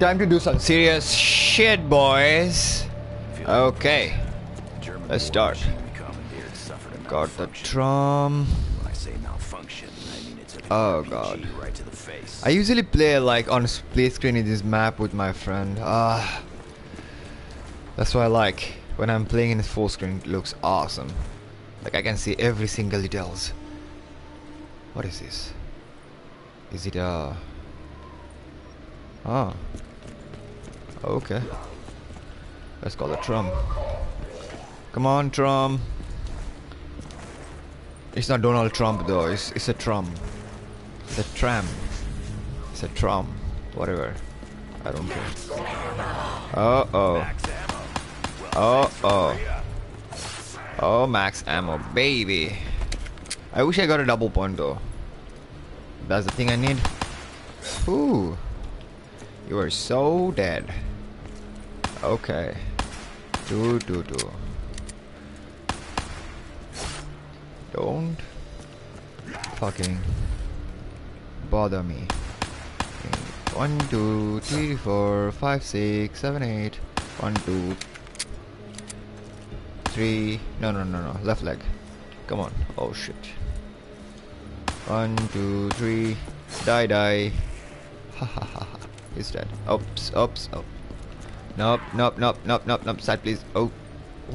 Time to do some serious shit, boys. Okay. Let's start. Got the drum. Oh god. I usually play like on split screen in this map with my friend. Ah. That's why I like when I'm playing in full screen it looks awesome. Like I can see every single details. What is this? Is it a Ah. Okay. Let's call it Trum. Come on, Trump. It's not Donald Trump though, it's, it's a Trump. It's a tram. It's a Trump. Whatever. I don't care. Uh oh. Oh oh. Oh, max ammo, baby. I wish I got a double point though. That's the thing I need. Ooh. You are so dead. Okay. Do do do. Don't fucking bother me. One, two, three, four, five, six, seven, eight. One, two, three. No, no, no, no. Left leg. Come on. Oh shit. One, two, three. Die, die. Ha ha ha ha. He's dead. Oops, oops, oh. Nope, nope, nope, nope, nope, nope. Side, please. Oh.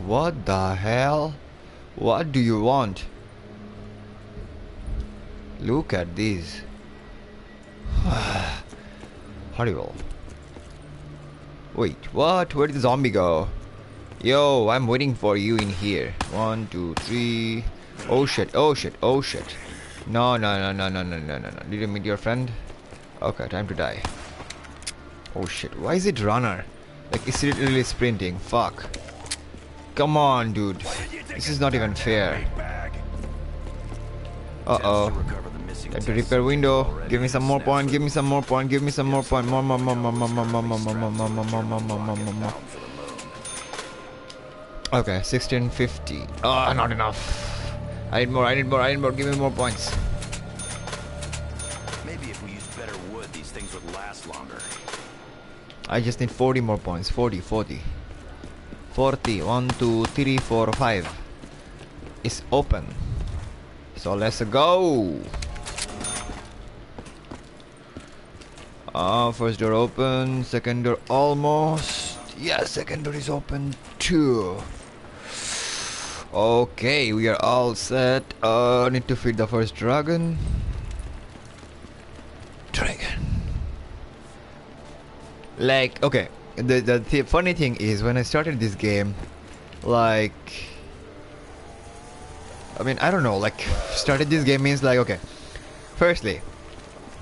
What the hell? What do you want? Look at these. Horrible. Wait, what? Where did the zombie go? Yo, I'm waiting for you in here. One, two, three. Oh shit, oh shit, oh shit. No, no, no, no, no, no, no, no, no. Did you meet your friend? Okay, time to die. Oh shit, why is it runner? Like, it's literally sprinting. Fuck. Come on, dude. This is not even fair. Uh-oh. Time to repair window. Give me some more point. Give me some more point. Give me some more point. More, more, more, more, more, more, more, more, more, more, more, more, more, more, more, more, more. Okay, 1650. Oh, not enough. I need more. I need more. I need more. Give me more points. I just need 40 more points. 40, 40. 40. 1, 2, 3, 4, 5. It's open. So let's go. Uh, first door open. Second door almost. Yeah, second door is open too. Okay, we are all set. Uh, need to feed the first dragon. Dragon. Like, okay, the, the the funny thing is when I started this game, like, I mean, I don't know, like, started this game means like, okay, firstly,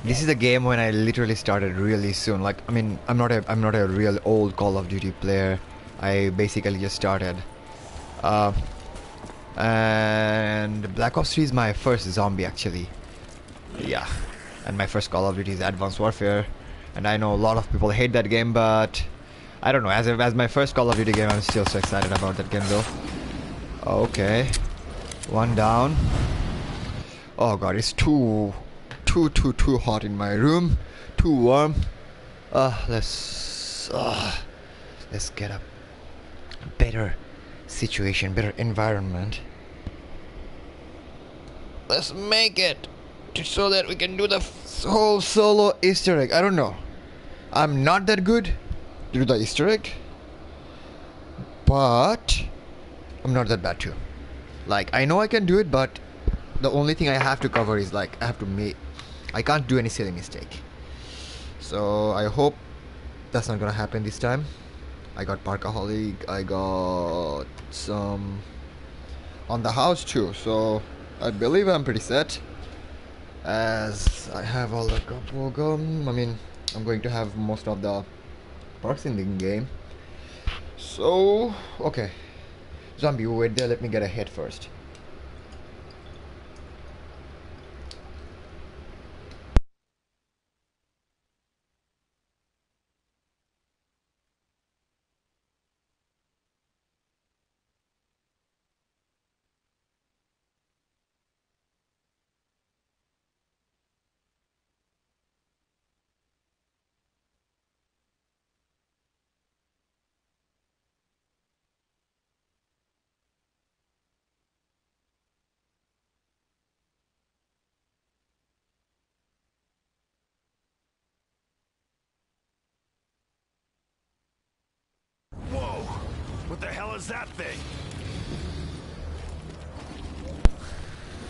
this is a game when I literally started really soon. Like, I mean, I'm not a I'm not a real old Call of Duty player. I basically just started. Uh, and Black Ops 3 is my first zombie actually. Yeah, and my first Call of Duty is Advanced Warfare, and I know a lot of people hate that game, but I don't know. As as my first Call of Duty game, I'm still so excited about that game though. Okay, one down. Oh god, it's too, too, too, too hot in my room. Too warm. Uh, let's, uh, let's get a better situation, better environment. Let's make it so that we can do the whole solo Easter egg. I don't know. I'm not that good to the Easter egg, but I'm not that bad too. Like I know I can do it, but the only thing I have to cover is like I have to make. I can't do any silly mistake. So I hope that's not gonna happen this time. I got Perkaholic, I got some on the house too, so I believe I'm pretty set. As I have all the GobbleGum, I mean, I'm going to have most of the perks in the game. So, okay. Zombie, wait there, let me get a hit first. Is that thing?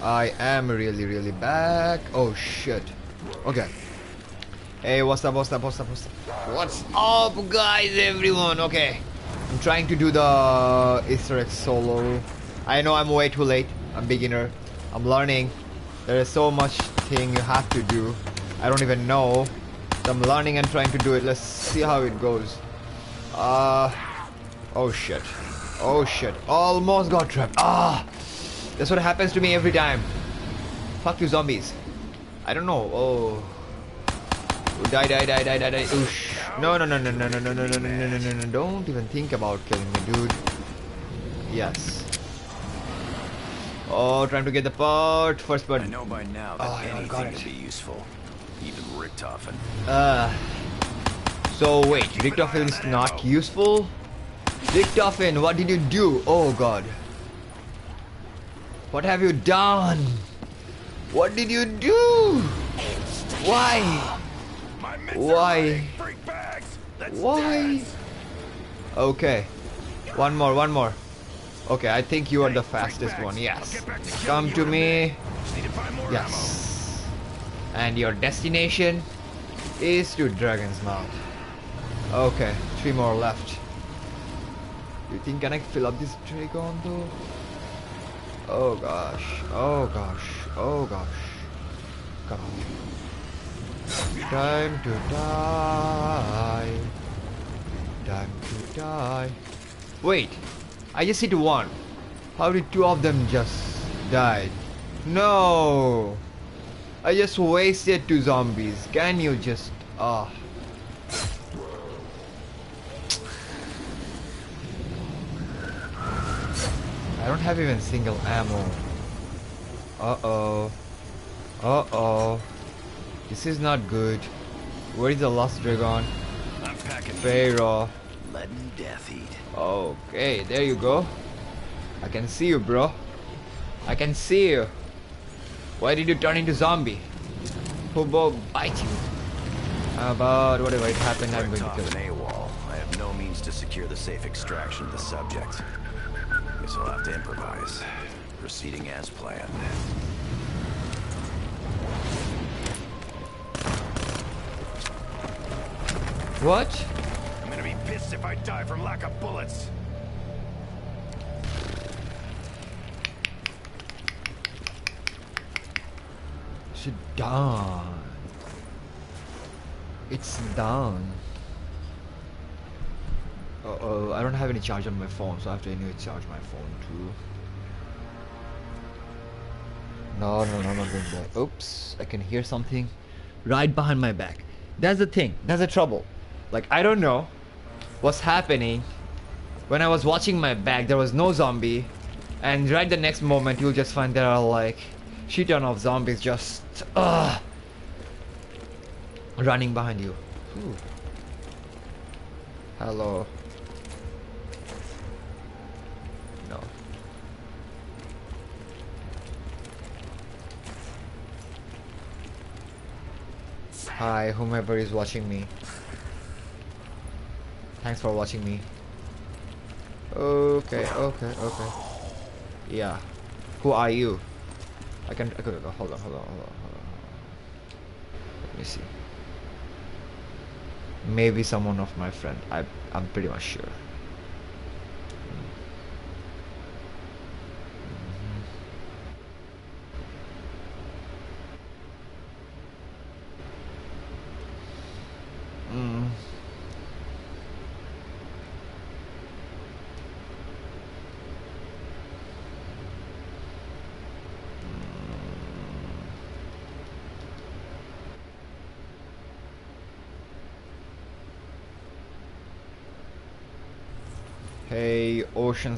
I am really, really back. Oh shit. Okay. Hey, what's up, what's up, what's up, what's up? What's up, guys, everyone? Okay. I'm trying to do the Easter egg solo. I know I'm way too late. I'm beginner. I'm learning. There is so much thing you have to do. I don't even know. So I'm learning and trying to do it. Let's see how it goes. Uh. Oh shit. Oh shit. Almost got trapped. Ah. That's what happens to me every time. Fuck you zombies. I don't know. Oh. Die, die, die, die, die, die. Oosh. No, no, no, no, no, no, no, no, no, no, no, no, no, no. Don't even think about killing me, dude. Yes. Oh, trying to get the part. First part. I know by now that Oh, anything could be useful. Even Richtofen. Uh. So wait, Richtofen is not useful? Richtofen, what did you do? Oh god. What have you done? What did you do? Why? Why? Why? Okay. One more, one more. Okay, I think you are the fastest one. Yes. Come to me. Yes. And your destination is to Dragon's Mouth. Okay, three more left. You think can I fill up this dragon though? Oh gosh. Oh gosh. Oh gosh. Come on. Time to die. Time to die. Wait. I just hit one. How did two of them just die? No. I just wasted two zombies. Can you just ah? I don't have even single ammo. Uh oh. Uh oh. This is not good. Where is the last dragon? I'm packing. Pharo. Leaden death heat. Okay, there you go. I can see you, bro. I can see you. Why did you turn into zombie? Who will bite you? How about whatever it happened, I'm going to kill. AWOL. I have no means to secure the safe extraction of the subject. Guess I'll have to improvise. Proceeding as planned. What? I'm gonna be pissed if I die from lack of bullets. It's done. It's done. Uh oh, I don't have any charge on my phone, so I have to anyway charge my phone too. No, no, no, not going there. Oops, I can hear something right behind my back. That's the thing. That's the trouble. Like I don't know what's happening. When I was watching my back, there was no zombie, and right the next moment you'll just find there are like shit ton of zombies just uh, running behind you. Ooh. Hello. No. Hi, whomever is watching me. Thanks for watching me. Okay, okay, okay. Yeah. Who are you? I can. Okay, okay, hold on, hold on, hold on, hold on. hold on. Let me see. Maybe someone of my friend. I I'm pretty much sure. Mm. Hey, Ocean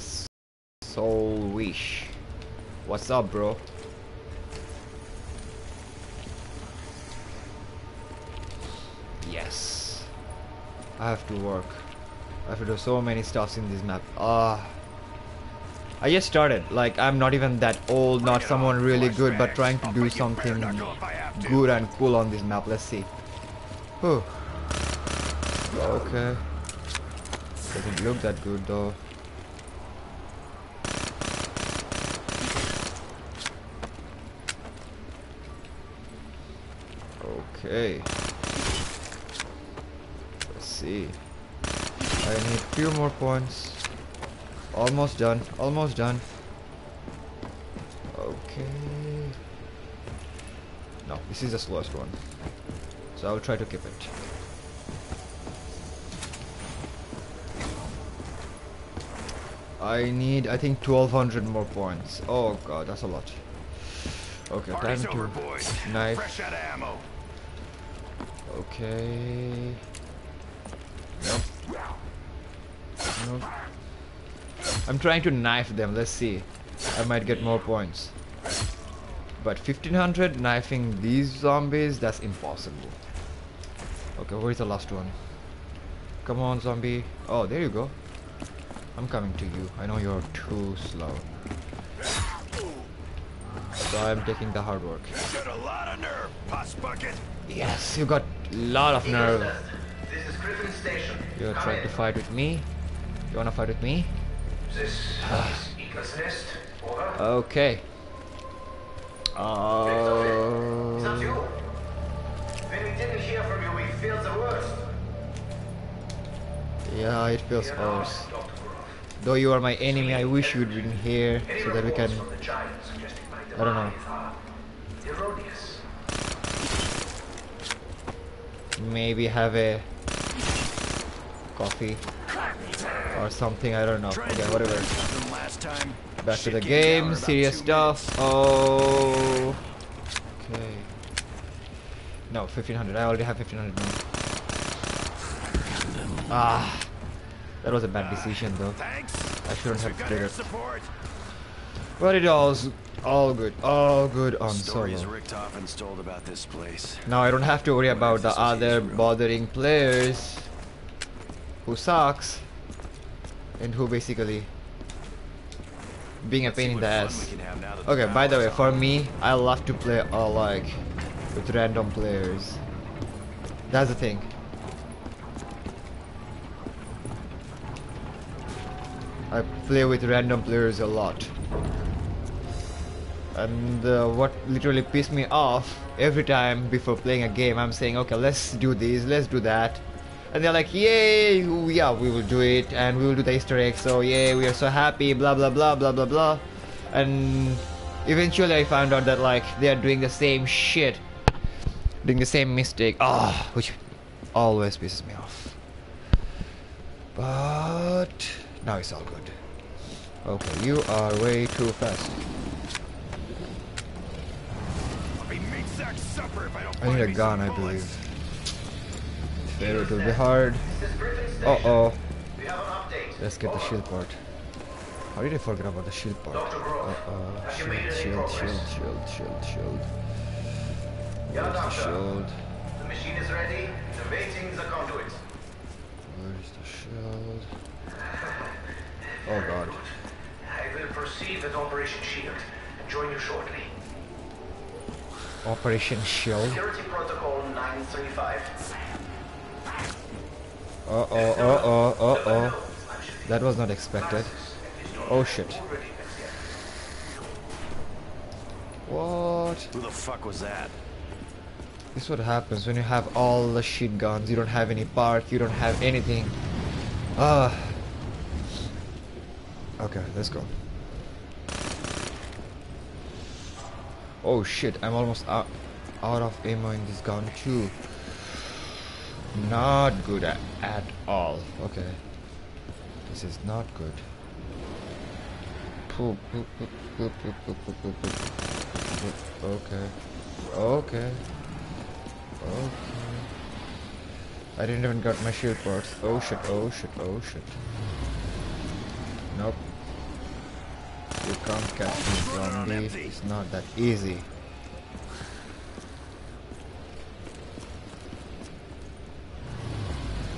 Soul Wish. What's up, bro? Yes. I have to work. I have to do so many stuffs in this map. Ah. I just started. Like, I'm not even that old, not someone really good, but trying to do something good and cool on this map. Let's see. Whew. Okay. Doesn't look that good though. Okay. Let's see. I need a few more points. Almost done. Almost done. Okay. No, this is the slowest one. So I'll try to keep it. I need, I think, 1200 more points. Oh god, that's a lot. Okay, Party's time over, to boys. knife. Fresh out of ammo. Okay. Nope. Nope. I'm trying to knife them. Let's see. I might get more points. But 1500 knifing these zombies, that's impossible. Okay, where's the last one? Come on, zombie. Oh, there you go. I'm coming to you. I know you're too slow. So I'm taking the hard work. Got a lot of nerve, pus bucket. Yes, you got lot of nerve. This is Griffin Station. You're Come trying in. to fight with me? You wanna fight with me? This is Eagle's Nest. Over. Okay. Is that you? Uh, When we didn't hear from you, we felt the worst. yeah, it feels worse. Though you are my enemy, I wish you'd been here so that we can. reports from the Giants suggesting my I don't know. Maybe have a coffee or something. I don't know. Okay, whatever. Than last time. Back to the game. Serious stuff. Oh. Okay. No, 1500. I already have 1500 now. Ah. That was a bad decision though. Thanks. I shouldn't have got did air it. support. But it all's all good. All good on Stories solo. Richtofen's told about this place. Now I don't have to worry about the other bothering players who sucks and who basically being a pain in the ass. we can have now that the Okay, by the way, for me, I love to play all like with random players. That's the thing. I play with random players a lot. And uh, what literally pissed me off every time before playing a game, I'm saying, okay, let's do this, let's do that. And they're like, yay, yeah, we will do it, and we will do the Easter egg, so yay, we are so happy, blah blah blah blah blah blah. And eventually I found out that like they are doing the same shit, doing the same mistake, ah, which always pisses me off. But now it's all good. Okay, you are way too fast. I need a gun, I believe. It will be hard. This is Griffin Station. Uh oh. We have an update. Let's get the shield part. How did I forget about the shield part? Uh oh. Shield, shield, shield, shield, shield, shield. Where's the shield? The machine is ready. The waiting the conduit. Where's the shield? Oh god. I will proceed with Operation Shield and join you shortly. Operation Shield. Security Protocol 935. Uh oh, uh oh, uh oh. That was not expected. Oh shit. What? Who the fuck was that? This is what happens when you have all the shit guns. You don't have any park. You don't have anything. Ah. okay, let's go. Oh shit, I'm almost out, out of ammo in this gun too. Not good at, at all. Okay. This is not good. Okay. Okay. Okay. I didn't even got my shield parts. Oh shit, oh shit, oh shit. Nope. You can't catch me, zombie. It's not that easy.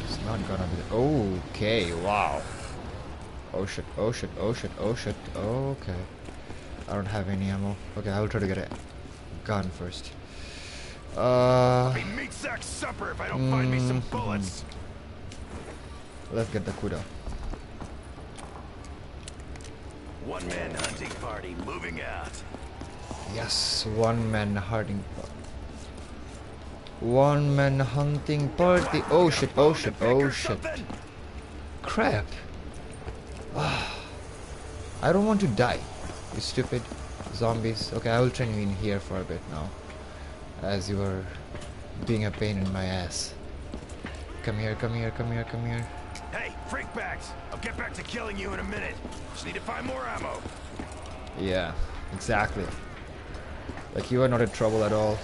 It's not gonna be. Okay, wow. Oh shit, oh shit, oh shit, oh shit. Okay. I don't have any ammo. Okay, I will try to get a gun first. Uh, Be meat sack supper if I don't find me some Mhm. bullets. let's get the Kuda. One man hunting party moving out. Yes, one man harding. One man hunting party. Oh shit, oh shit, oh shit. Crap. Ah. I don't want to die. You stupid zombies. Okay, I will train you in here for a bit now. As you are being a pain in my ass. Come here, come here, come here, come here. Hey, freak bags! I'll get back to killing you in a minute. Just need to find more ammo. Yeah, exactly. Like you are not in trouble at all.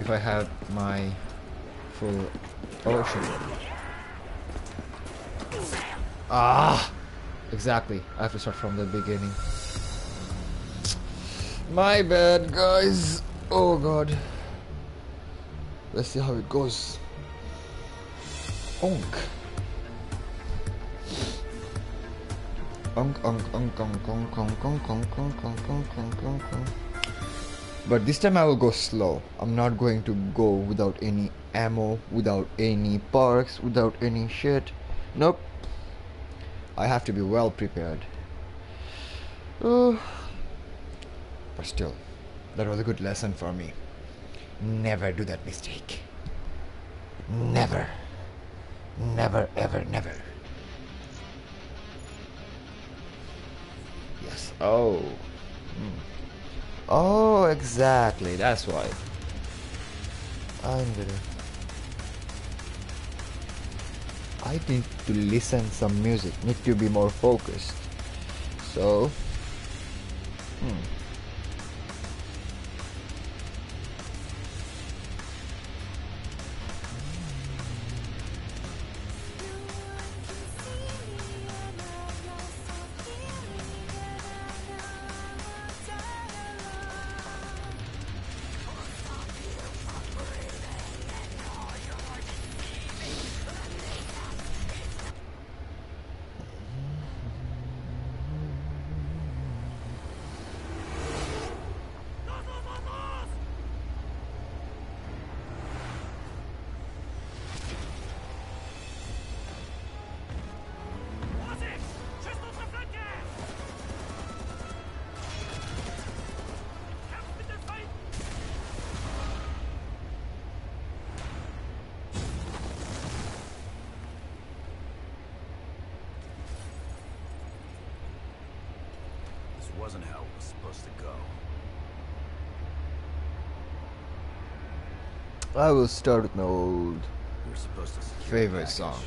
If I have my full shit. Ah exactly. I have to start from the beginning. My bad guys. Oh god. Let's see how it goes. Onk. But this time I will go slow. I'm not going to go without any ammo, without any parks, without any shit. Nope. I have to be well prepared. Uh, but still, that was a good lesson for me. Never do that mistake. Never. Never, ever, never. Oh. Hmm. Oh, exactly. That's why. I'm gonna. I need to listen some music. Need to be more focused. So. Hmm. Wasn't how it was supposed to go. I will start with my old. We were supposed to secure the Favorite package, song.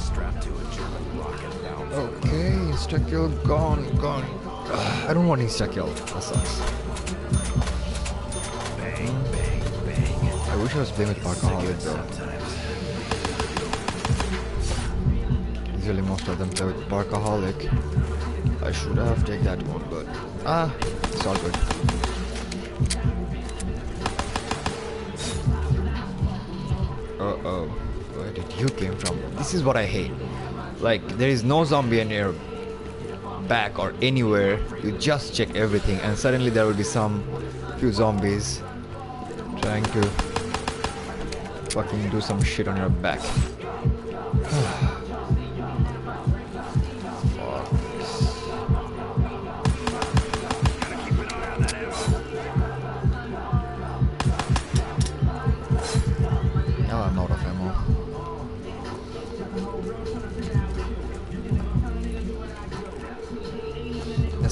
strapped to a German rocket bound. Okay, Insecule gone, gone. Ugh, I don't want Insecule. That sucks. Bang, bang, bang. I wish I was playing with Perkaholic though. Usually most of them play with Perkaholic. I should have taken that one, but ah, it's all good. Uh oh. You came from? This is what I hate. Like there is no zombie in your back or anywhere. You just check everything and suddenly there will be some few zombies trying to fucking do some shit on your back.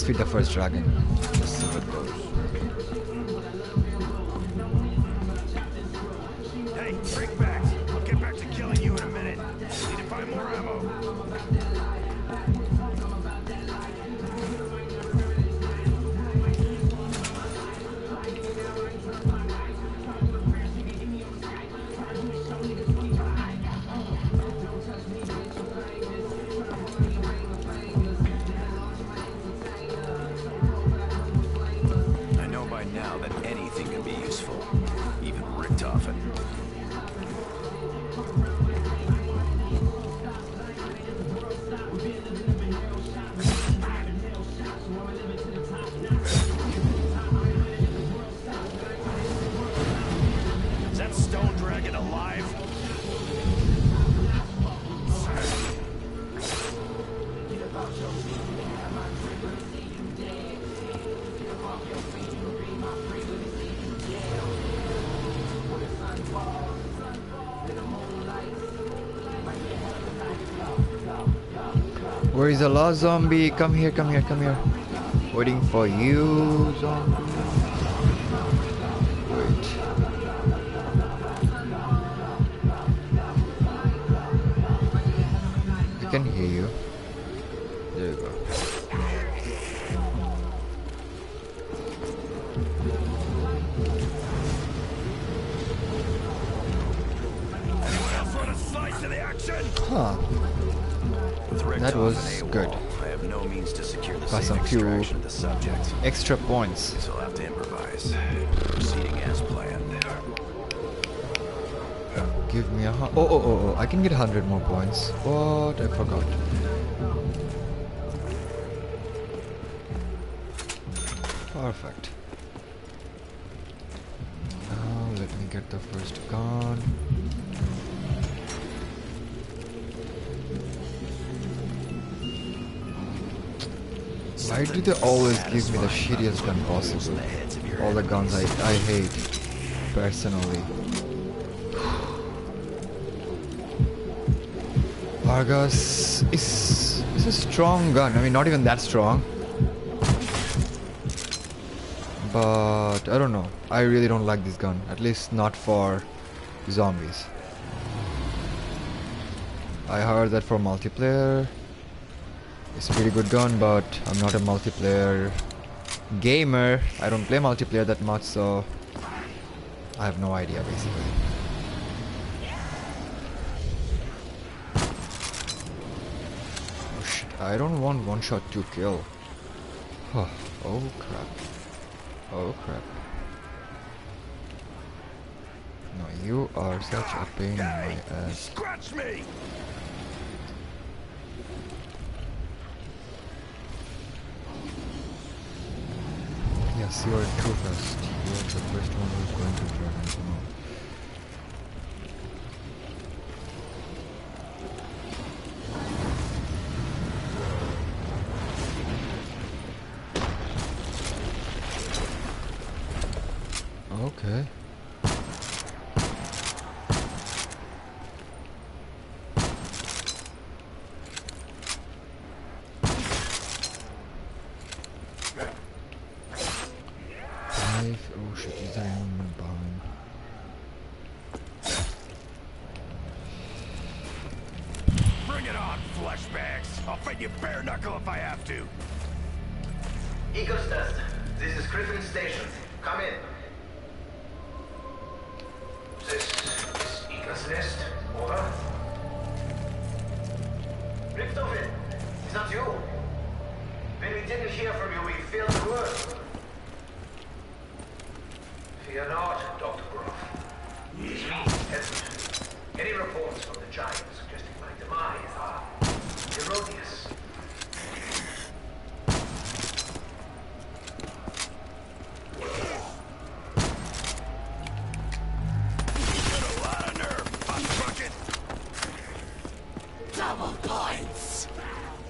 Let's the first dragon. Where is the last zombie? Come here, come here, come here. Waiting for you, zombie. Extra points. So I'll have to improvise. Proceeding as planned. Give me a oh, oh, oh, oh, I can get 100 more points. What? I forgot. Perfect. Now let me get the first gun. Why do they always give me the shittiest gun possible? All the guns I, I hate, personally. Vargas is is a strong gun. I mean, not even that strong. But I don't know. I really don't like this gun. At least not for zombies. I heard that for multiplayer, it's a pretty good gun, but I'm not a multiplayer gamer. I don't play multiplayer that much, so I have no idea basically. Oh shit, I don't want one shot to kill. oh crap. Oh crap. No, you are such a pain in my ass. scratch me! Yes, you are too fast. You are the first one who's going to drive know. Okay.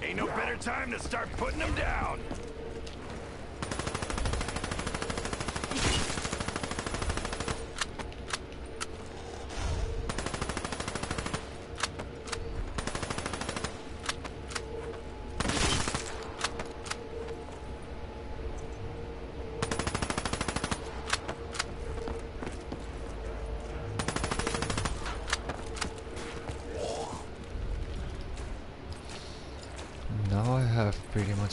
Ain't no better time to start putting them down. Now I have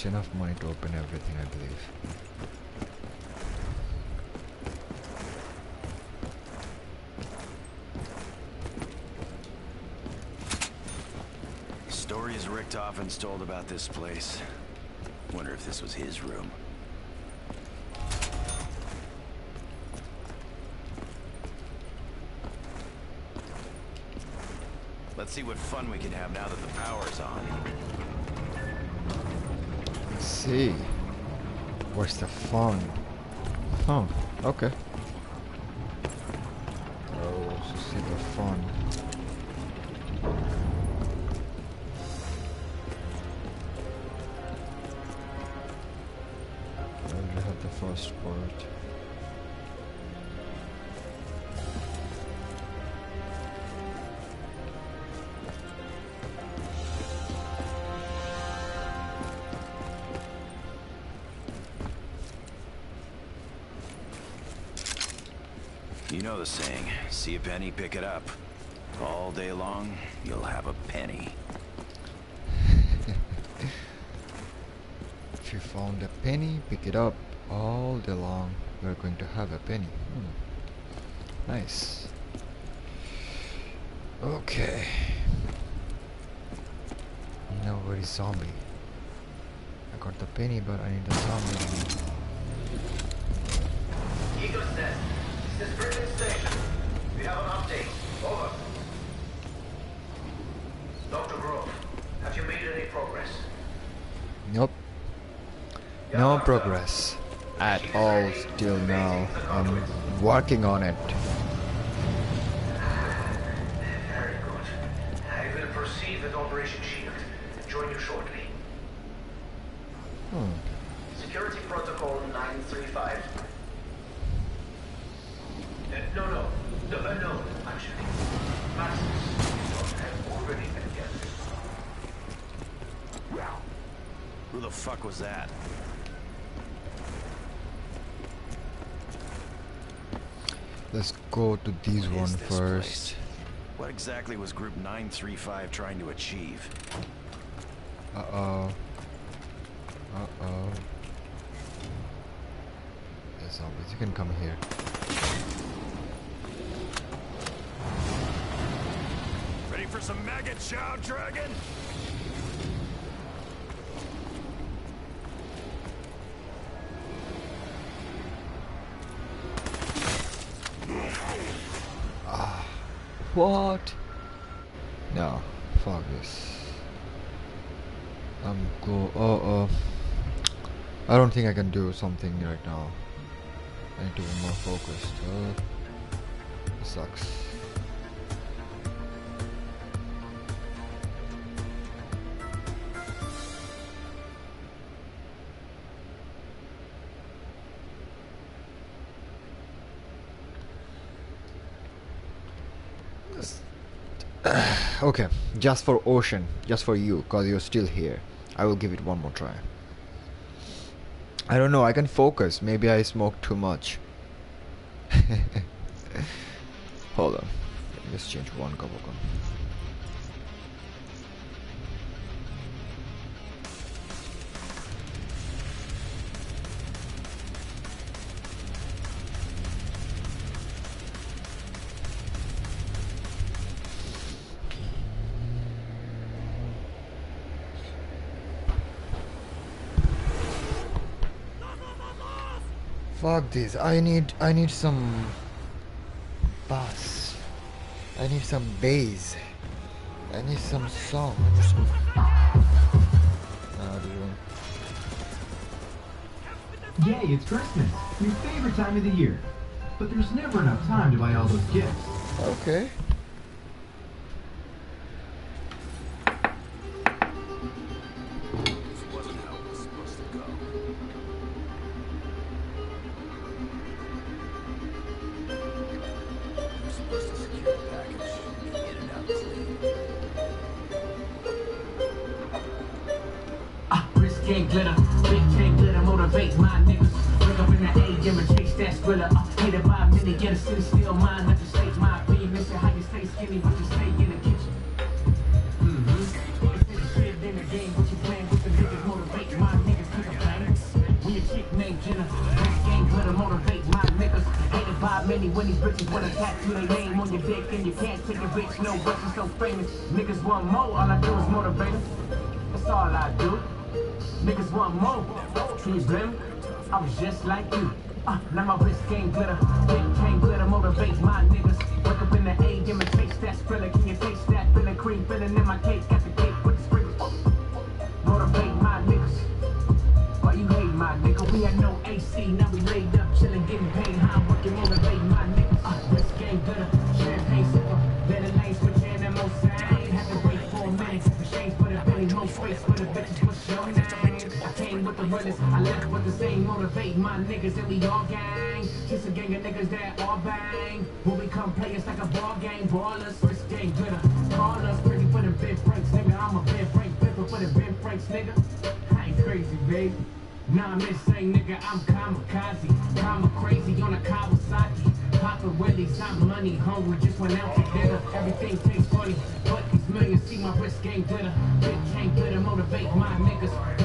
enough money to open everything, I believe. Stories Richtofen told about this place. Wonder if this was his room. Let's see what fun we can have now that the power's on. See. Where's the fun? Oh, okay. Know the saying, see a penny, pick it up. All day long, you'll have a penny. If you found a penny, pick it up. All day long, you're going to have a penny. Hmm. Nice. Okay. Now where is zombie? I got the penny, but I need the zombie. Eagles Nest, this is Griffin Station. We have an update. Over. Dr. Groph, have you made any progress? Nope. No progress at all till now. I'm working on it. Very good. I will proceed with Operation Shield. Join you shortly. Hmm. Security Protocol 935. Uh, no, no. No, uh, no, actually. Maximus, have already been gathered. Who the fuck was that? Let's go to these What one place? What exactly was Group 935 trying to achieve? Uh oh. Uh oh. There's zombies. You can come here. Ready for some maggot chow, Dragon? What? No. Fuck this. I'm go. Oh, oh. I don't think I can do something right now. I need to be more focused. Uh, sucks. Okay, just for Ocean, just for you, cause you're still here. I will give it one more try. I don't know, I can focus. Maybe I smoked too much. Hold on. Let's change one GobbleGum. Fuck this. I need I need some bass. I need some bass. I need some songs. No, this one. Yay, it's Christmas, your favorite time of the year. But there's never enough time to buy all those gifts. Okay. Me? I was just like you. Uh, now my wrist game glitter. Big cane glitter motivate my niggas. Wake up in the AM and taste that thriller. Can you taste that feeling? Cream filling in my cake. Got the cake with the runners. I left with the same motivate my niggas and we all gang. Just a gang of niggas that all bang. When we come play, it's like a ball game. Ballers, wrist game glitter. Call us pretty for the big breaks, nigga. I'm a big break flipper for the big breaks, nigga. I ain't crazy, baby. Nah, I'm insane, nigga. I'm kamikaze. Kama crazy on a Kawasaki. Papa Willie's, I'm money hungry. Just went out to dinner. Everything tastes funny. But these millions see my wrist game glitter. Big chain glitter motivate my niggas.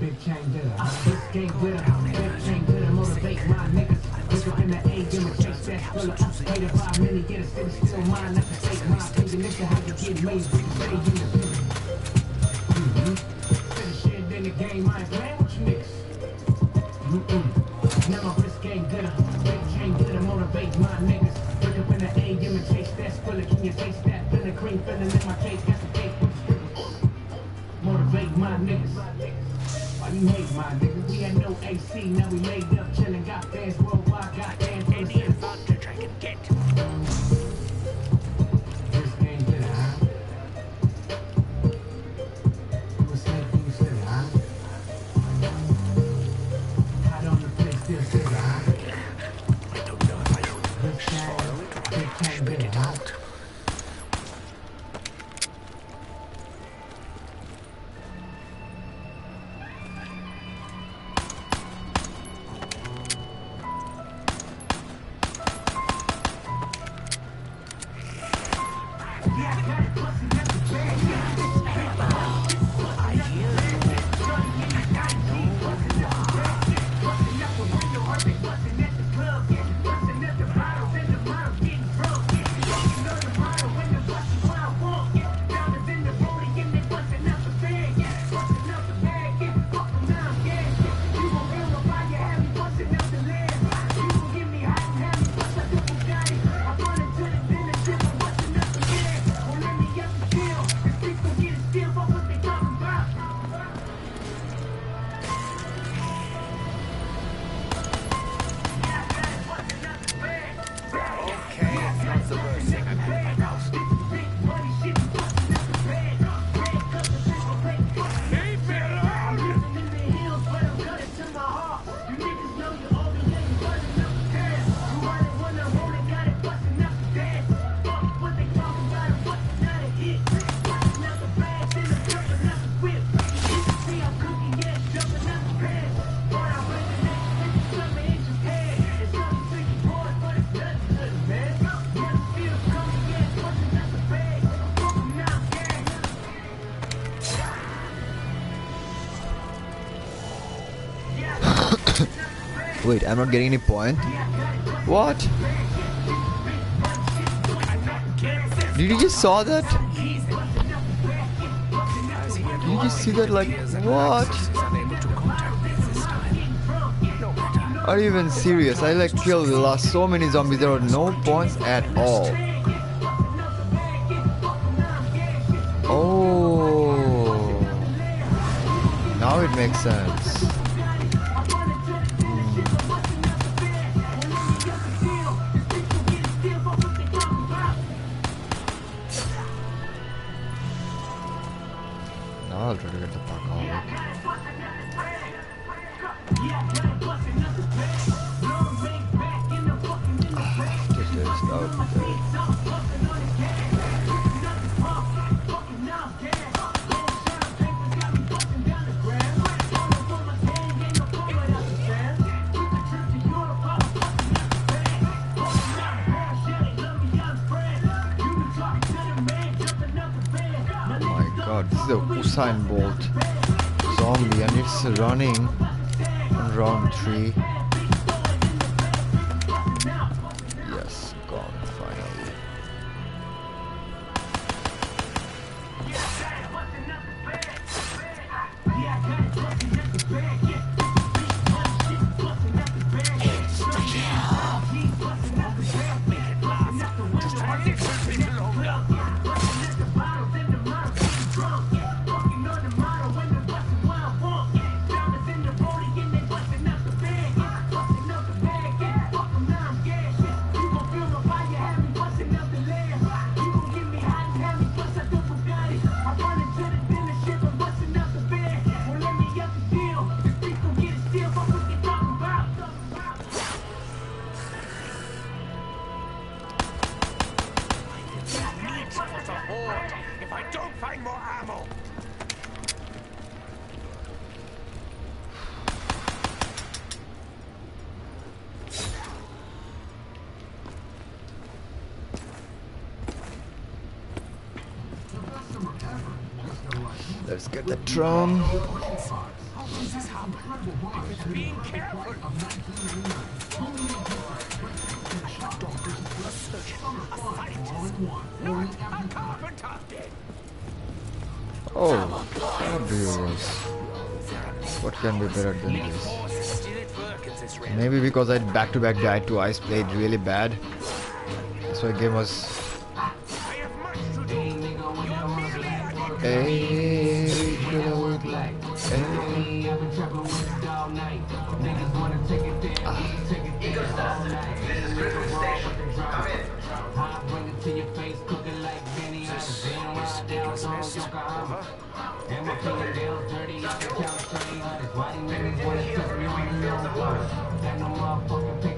big chain glitter, huh? Wrist gang glitter, big chain glitter, motivate my niggas. Wake up in the A, a chase that thriller. Hated by many, get a city, still mine. I can take my opinion. This is how you get made, big stay in. Finish shit in the game, I ain't playing with you niggas. Mm-mm. Now my wrist game glitter, big chain glitter, motivate my niggas. Wake up in the and chase that squiller. Can you taste that feeling? Cream filling in my cake, got the cake with. Motivate my niggas. Why hate my niggas? We had no AC, now we laid up chillin', Got fans worldwide, got fans Wait, I'm not getting any point. What? Did you just saw that? Did you just see that like what? Are you even serious? I like killed the last so many zombies there are no points at all. Oh now it makes sense. Usain Bolt zombie and it's running on round 3 Tron. Oh, fabulous. What can be better than this? Maybe because I back-to-back died twice, played really bad. So the game was... Hey. 要做一个对。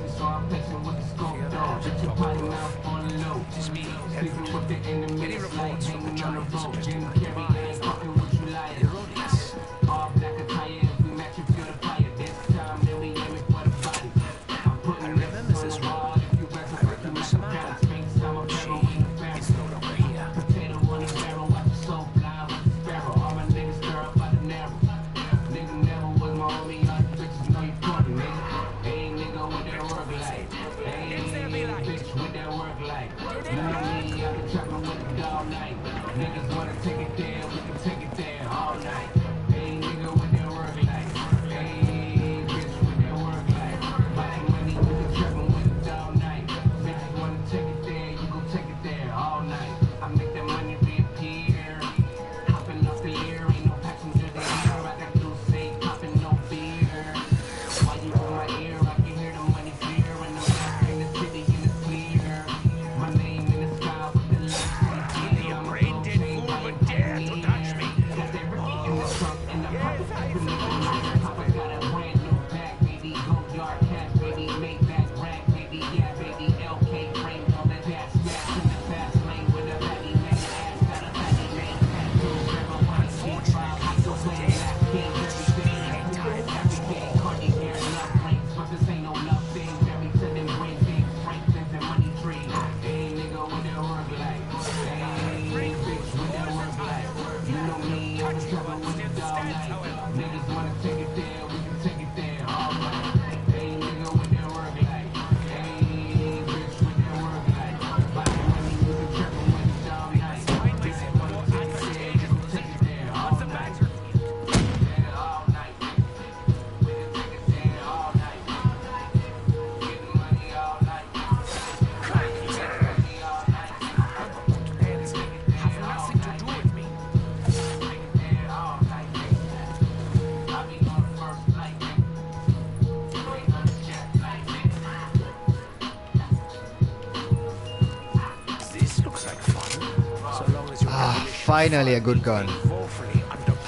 Finally a good gun.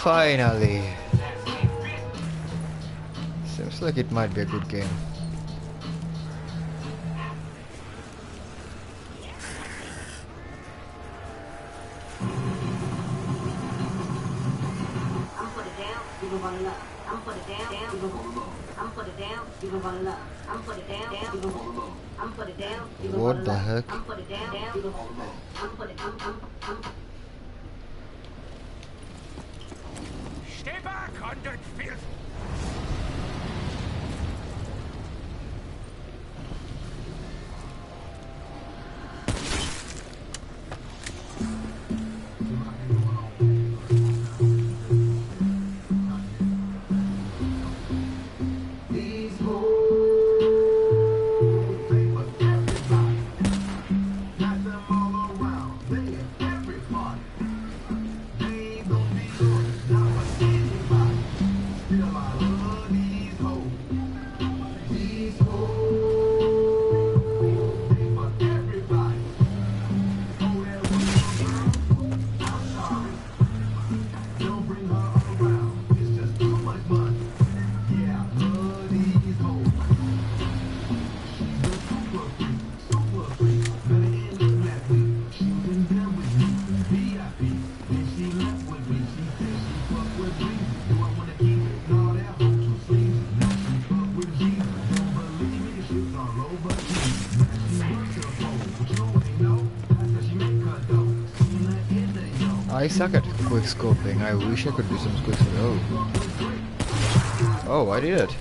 Finally. Seems like it might be a good game. back hundred feet. I suck at quick scoping. I wish I could do some quick. Oh. oh, I did it.